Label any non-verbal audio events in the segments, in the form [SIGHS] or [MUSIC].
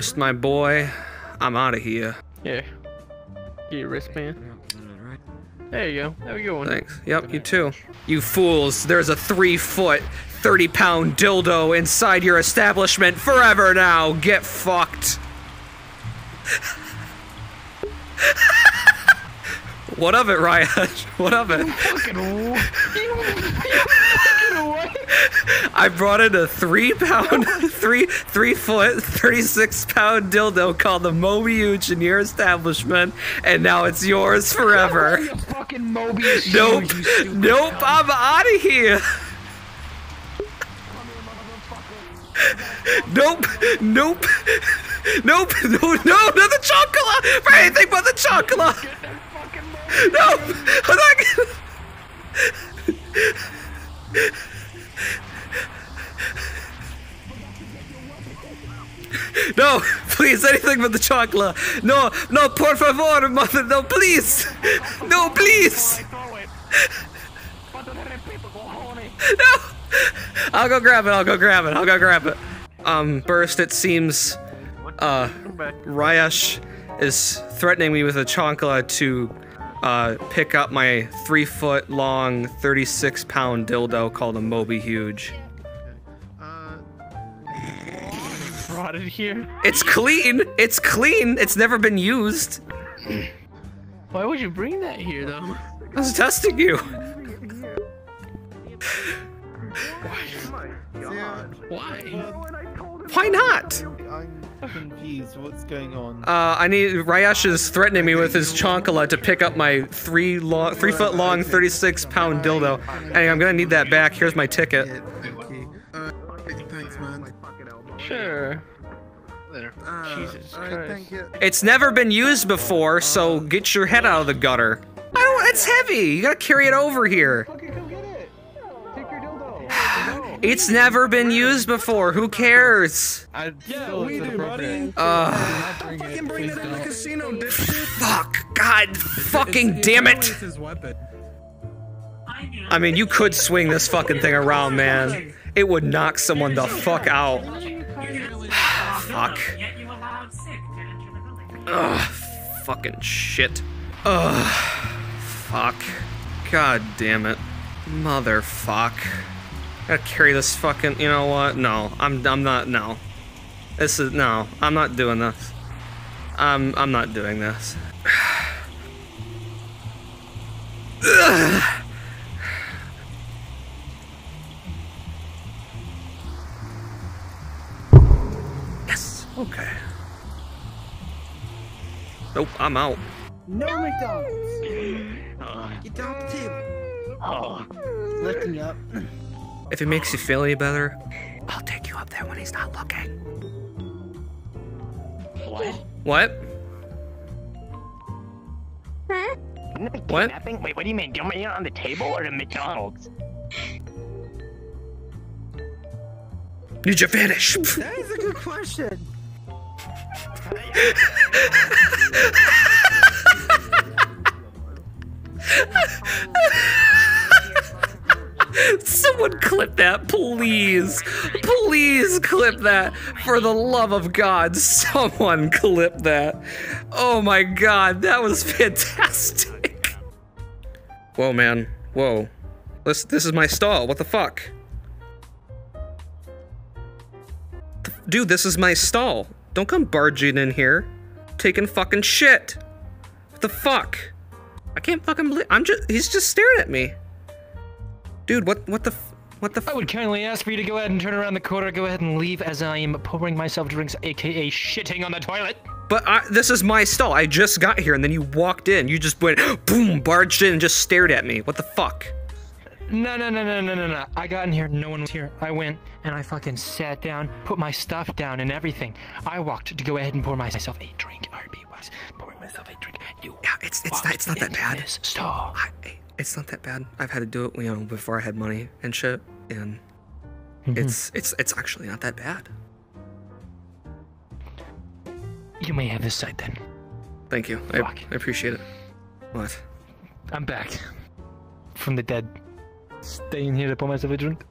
My boy. I'm out of here. Yeah. Get your wristband. There you go. Have a good one. Thanks. Yep, you too. You fools, there's a three foot, 30 pound dildo inside your establishment forever now. Get fucked. [LAUGHS] what of it, Ryash? [LAUGHS] What of it? Fucking I brought in a three pound, [LAUGHS] three three foot, thirty six pound dildo called the Moby Huge in your establishment, and now it's yours forever. fucking Mobius. Nope, you stupid nope. I'm out of here. Nope, nope, nope, no, no, not the chocolate for anything but the chocolate. No, I'm not please, anything but the chocolate. No, no, por favor, mother, no, please. No, please. No. I'll go grab it, I'll go grab it, I'll go grab it. Um, Burst, it seems, uh, Ryash is threatening me with a chancla to, uh, pick up my three foot long, 36 pound dildo called a Moby Huge. Brought it here. It's clean! It's clean! It's never been used! Why would you bring that here, though? I was testing you! Why? Why not? I'm confused. What's going on? Uh, I need Ryash is threatening me with his chonkala to pick up my three long, three foot long, 36 pound dildo. Hey, I'm gonna need that back. Here's my ticket. Okay. Uh, thanks, man. Sure. Uh, Jesus alright, Christ. thank you. It's never been used before, so get your head out of the gutter. I don't. It's heavy. You gotta carry it over here. [SIGHS] It's never been used before. Who cares? I Yeah, we do, buddy. Uh, Fucking bring it in the casino, dipshit. fuck. God. Fucking damn it. It's his weapon. I mean, you could swing this fucking thing around, man. It would knock someone the fuck out. [SIGHS] fuck. Ugh. Fucking shit. Ugh. Fuck. God damn it. Motherfuck. Gotta carry this fucking. You know what? No, I'm. I'm not. No. This is no. I'm not doing this. I'm. I'm not doing this. Ugh. [SIGHS] Yes. Okay. Nope. I'm out. No McDonald's. [LAUGHS] Uh, Get down the table. Oh. Lifting you up. If it makes you feel any better, I'll take you up there when he's not looking. What? What? Huh? What? Kidnapping? Wait, what do you mean? Do you want me on the table or the McDonald's? Need you finish? That is a good question. Someone clip that, please. Please clip that. For the love of God, someone clip that. Oh my God, that was fantastic. Whoa, man. Whoa. This, this is my stall. What the fuck? Dude, this is my stall. Don't come barging in here. Taking fucking shit. What the fuck? I can't fucking believe- I'm just- he's just staring at me. Dude, what what the f- what the I would kindly ask for you to go ahead and turn around the corner, go ahead and leave as I am pouring myself drinks, aka shitting on the toilet. But I, this is my stall. I just got here and then you walked in. You just went boom, barged in and just stared at me. What the fuck? No, no, no, no, no, no, no. I got in here, no one was here. I went and I fucking sat down, put my stuff down and everything. I walked to go ahead and pour myself a drink. RB was pouring myself a drink. You Yeah, it's it's not it's not that bad. I, it's not that bad. I've had to do it, you know, before I had money and shit, and Mm-hmm. it's it's it's actually not that bad. You may have this side then. Thank you. I, I appreciate it. What? I'm back from the dead. Stay in here pour myself a drink.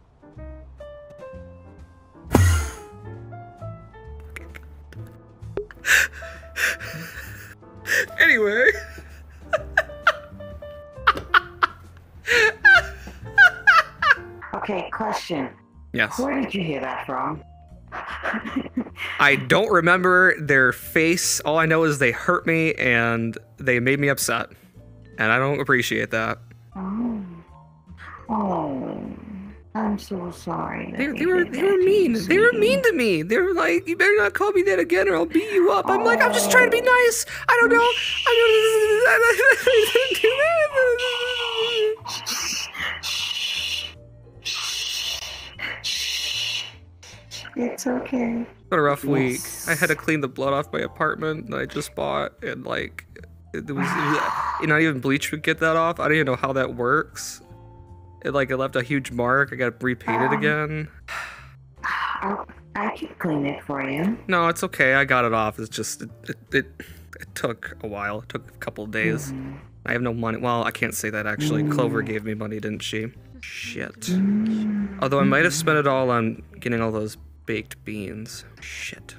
anyway. okay, question. Yes. Where did you hear that from? [LAUGHS] I don't remember their face. All I know is they hurt me and they made me upset. And I don't appreciate that. Oh. Oh. I'm so sorry. They, they were they were mean. They were mean to me. They were like, "You better not call me that again, or I'll beat you up." I'm like, "I'm just trying to be nice. I don't know. [LAUGHS] It's okay. It's been a rough week. I had to clean the blood off my apartment that I just bought, and like, it was, it was not even bleach would get that off. I don't even know how that works. It like it left a huge mark. I got to repaint it um, again. I'll, I can clean it for you. No, it's okay. I got it off. It's just it it, it, it took a while. It took a couple days. Mm-hmm. I have no money. Well, I can't say that actually. Mm. Clover gave me money, didn't she? Shit. Mm. Although I might have spent it all on getting all those baked beans. Shit.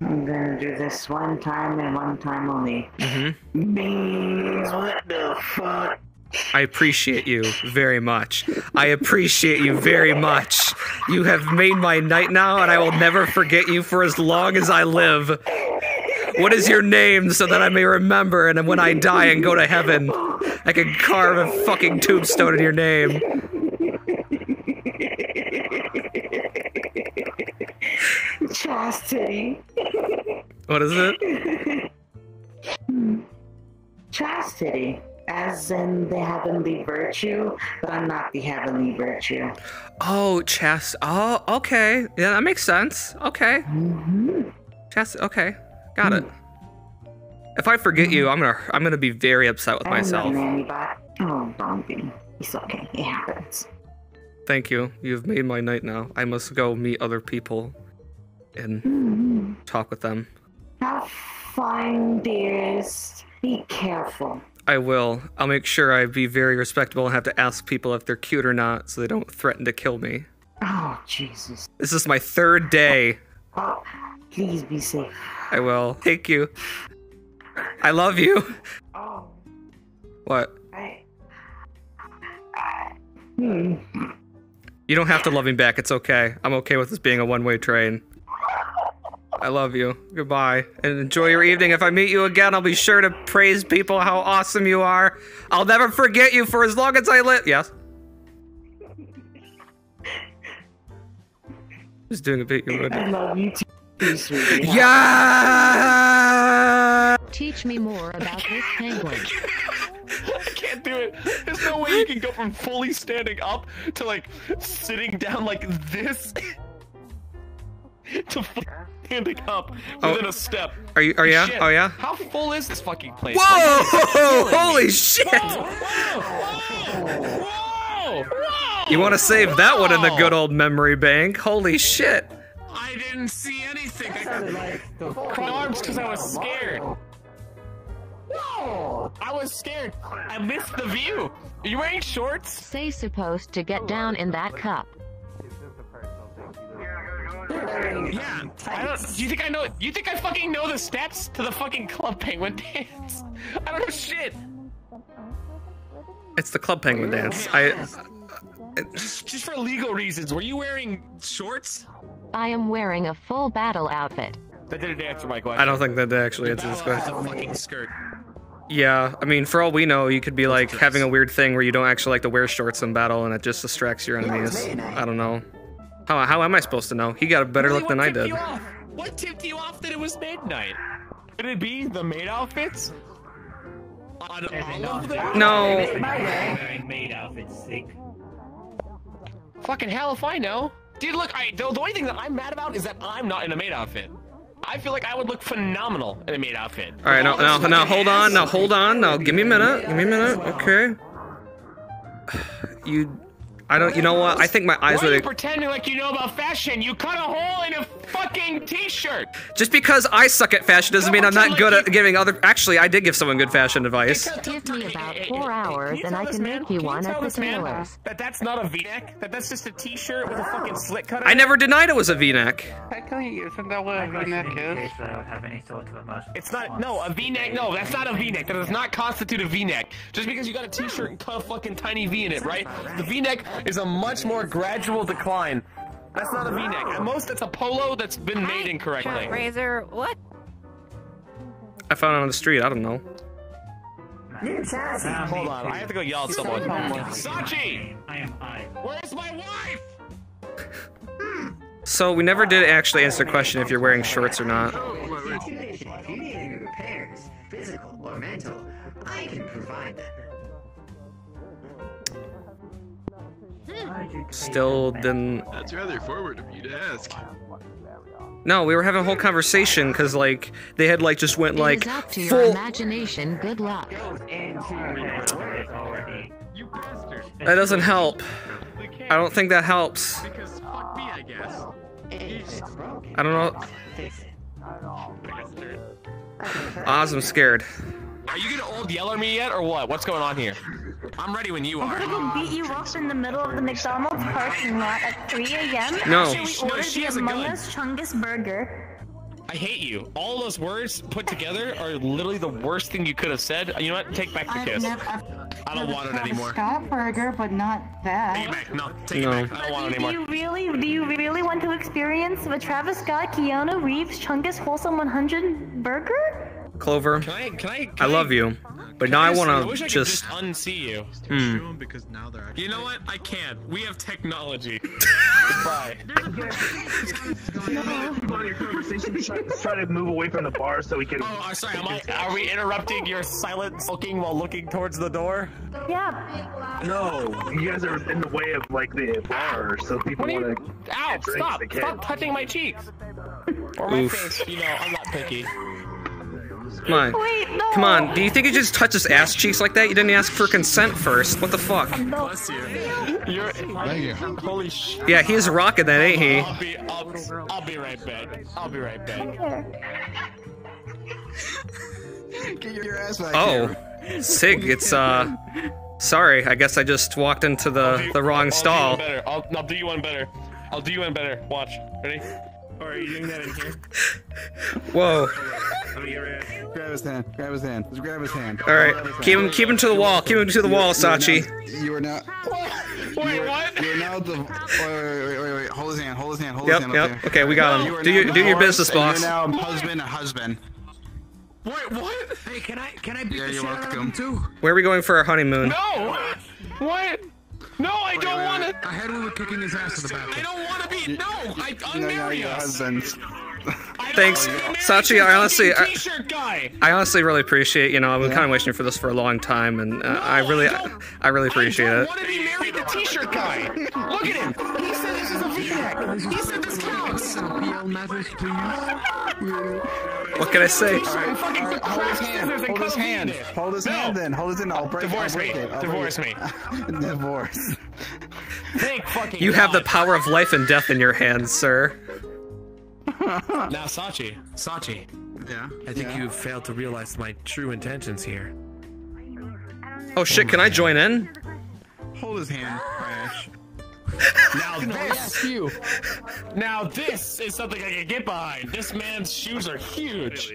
I'm gonna do this one time and one time only. Mm-hmm. Beans, what the fuck? I appreciate you very much. I appreciate you very much. You have made my night now, and I will never forget you for as long as I live. What is your name so that I may remember, and when I die and go to heaven, I can carve a fucking tombstone in your name? Chastity. What is it? Chastity. As in the heavenly virtue, but I'm not the heavenly virtue. Oh, chast. Oh, okay. Yeah, that makes sense. Okay. Chast. Okay, got it. If I forget you, I'm gonna I'm gonna be very upset with I'm myself. Oh, don't be. It's okay. It happens. Thank you. You've made my night now. I must go meet other people and Mm-hmm. talk with them. Have fun, dearest. Be careful. I will. I'll make sure I be very respectable and have to ask people if they're cute or not so they don't threaten to kill me. Oh, Jesus. This is my third day. Oh, please be safe. I will. Thank you. I love you. Oh, What? I. I hmm. You don't have to love me back. It's okay. I'm okay with this being a one way train. I love you. Goodbye. And enjoy your evening. If I meet you again, I'll be sure to praise people how awesome you are. I'll never forget you for as long as I live. Yes? Just doing a bit you would. I love you too, sweetie. [LAUGHS] Yeah! Teach me more about this penguin. [LAUGHS] I can't do it. There's no way you can go from fully standing up to like sitting down like this [LAUGHS] to fully standing up Oh. within a step. Are you? Oh, Are you? Shit. Oh yeah. How full is this fucking place? Whoa! [LAUGHS] Holy shit! Whoa! Whoa! Whoa! Whoa! You want to save that one in the good old memory bank? Holy shit! I didn't see anything. I No, I'm just because I was scared. Whoa! I was scared. I missed the view. Are you wearing shorts? Say supposed to get down in that cup. Yeah. I don't. Do you think I know? You think I fucking know the steps to the fucking Club Penguin dance? [LAUGHS] I don't know shit. It's the Club Penguin dance. I. Uh, just, just for legal reasons, were you wearing shorts? I am wearing a full battle outfit. That didn't answer my question. I don't think that actually answers this question. a fucking skirt. Yeah, I mean, for all we know, you could be like having a weird thing where you don't actually like to wear shorts in battle, and it just distracts your enemies. I don't know. How how am I supposed to know? He got a better Really, look than what I tipped did. You off? What tipped you off that it was midnight? Could it be the maid outfits? On all of them? No. Maid outfits, sick. Fucking hell if I know. Dude, look, I, the, the only thing that I'm mad about is that I'm not in a maid outfit. I feel like I would look phenomenal in a maid outfit. All right, now now now hold on, now hold on, now give me a minute, give me a minute, okay. [SIGHS] You, I don't, you know what? I think my Why eyes are you pretending like you know about fashion? You cut a hole in a fucking t-shirt. Just because I suck at fashion doesn't mean I'm not good at giving other. Actually, I did give someone good fashion advice. Give me about four hours and I can make you one at the tailor's. That that's not a V-neck. That that's just a t-shirt with a oh. fucking slit cut. I never denied it was a V-neck. Technically, isn't that what a V-neck is? It's not. No, a V-neck. No, that's not a V-neck. That does not constitute a V-neck. Just because you got a t-shirt and cut a fucking tiny V in it, right? The V-neck is a much more gradual decline. That's not a V-neck. At most, it's a polo that's been made incorrectly. Razor, what? I found it on the street. I don't know. Hold on, I have to go yell at someone. Sachi, I am I. where's my wife? So we never did actually answer the question if you're wearing shorts or not. Situation. If you need any repairs, physical or mental, I can provide them. Still didn't. That's rather forward of you to ask. No, we were having a whole conversation because like they had like just went It like is up to your full. imagination. Good luck. That doesn't help. I don't think that helps. Because fuck me, I guess. I don't know. Oz, I'm scared. Are you gonna old yell at me yet, or what? What's going on here? I'm ready when you are. I'm gonna go beat you up in the middle of the McDonald's parking lot at 3 a.m. No. After we No, ordered she the has a Among gun. Us Chungus burger. I hate you. All those words put together are literally the worst thing you could have said. You know what? Take back the kiss. I don't want it anymore. Scott burger, but not that. Take it back. No, take No. it back. I don't want it anymore. Do you really, do you really want to experience the Travis Scott, Keanu Reeves, Chungus Wholesome 100 burger? Clover, Can I? Can I? Can I love you, but now I I want to just. just unsee you. Hmm. Because now they're actually. You know what? I can't. We have technology. [LAUGHS] Goodbye. Try to move away from the bar so we can. Oh, I'm sorry. Am I, are we interrupting your silent sulking while looking towards the door? Yeah. No, you guys are in the way of like the bar, so people want to. Ow! drinks, Stop! they can't. Stop touching my cheeks. Or my Oof. face. You know, I'm not picky. Come on. Wait, no. Come on. Do you think you just touch his ass cheeks like that? You didn't ask for consent first. What the fuck? Bless you. You're. Holy sh. Yeah, he's rocking that, ain't he? I'll be. I'll, I'll be right back. I'll be right back. [LAUGHS] Get your ass back Oh, Sig, it's uh. Sorry, I guess I just walked into the the wrong I'll stall. do better. I'll, I'll do you one better. I'll do you one better. Watch. Ready? Or are you doing that in here? Whoa. Let me get ready. Grab his hand. Grab his hand. Let's grab his hand. All right, keep him keep him to the wall. Keep him to the wall, Sachi. You are now. Wait, what? You are now the. Wait, wait, wait, wait, wait. Hold his hand. Hold his hand. Hold his hand. yep. up Okay, we got him. are Do now your do your business, boss. You're now husband and husband. Wait, what? Hey, can I can I beat yeah, the you're shit welcome. out of him too? Where are we going for our honeymoon? No! What? No, I don't want to. I heard we were kicking his ass to the I don't want to be. No, I No, no, unmarry you're us. I don't Thanks, wanna be married Sachi. to I honestly, fucking I, T-shirt guy. I honestly really appreciate. You know, I've been kind of wishing for this for a long time, and uh, I really, I, I really appreciate I don't it. want to be married to T-shirt guy. Look at him. He said this is a V-neck. He said this counts. What can I say? Fucking Hold his hand. Hold his hand. Hold his No. hand then. Hold his hand. I'll break Divorce I'll break me. it. I'll Divorce break it. [LAUGHS] Divorce. Thank fucking You have the power of life and death in your hands, sir. Now, Sachi, Sachi, Yeah. I think you have failed to realize my true intentions here. Oh shit! Can I join in? Hold his hand. Crash. Now this, you. Now this is something I can get behind. This man's shoes are huge.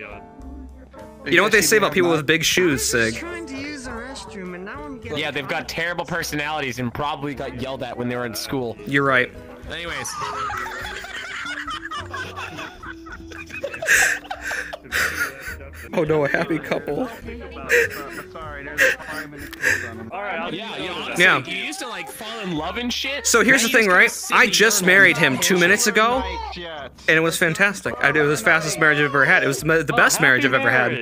You know what they say about people with big shoes, Sig? trying to use the restroom and now I'm getting. Yeah, they've got terrible personalities and probably got yelled at when they were in school. You're right. Anyways, [LAUGHS] Oh no, a happy couple. yeah, you know, honestly, Yeah. you used to like fall in love and shit. So here's the thing, right? I just married him two minutes ago, and it was fantastic. I, it was the fastest marriage I've ever had. It was the the best marriage I've ever had.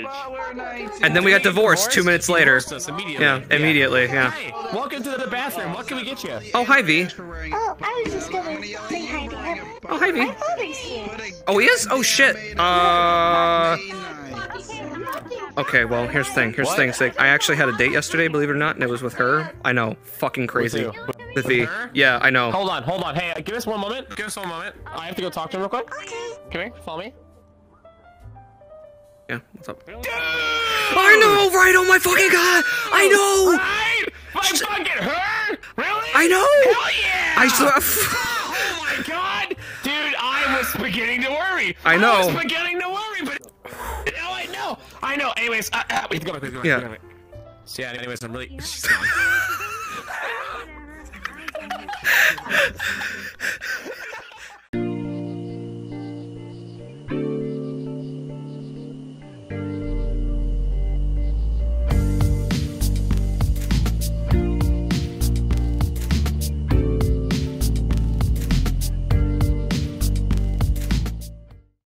And then we got divorced two minutes later. Divorced us immediately. Yeah, immediately. Yeah. Welcome to the bathroom. What can we get you? Oh hi V. Oh, I was just gonna say hi to him. Oh hi V. My father's here. Oh he is. Oh shit. Uh. Okay, well, here's the thing. Here's the thing. It's like, I actually had a date yesterday, believe it or not, and it was with her. I know. Fucking crazy. who? With V. Yeah, I know. Hold on, hold on. Hey, uh, give us one moment. Give us one moment. I have to go talk to him real quick. Okay. Come here, follow me. Yeah, what's up? I know, right? Oh my fucking god! I know! Right? My fucking her? Really? I know! Hell yeah! I swear. [LAUGHS] oh my god! Dude, I was beginning to worry. I know. I was beginning to worry, but. No, I know. Anyways, uh, uh, we have to go back. We have to go back. Yeah. we have to. So, yeah, anyways, I'm really. [LAUGHS] She's gone. [LAUGHS] [LAUGHS]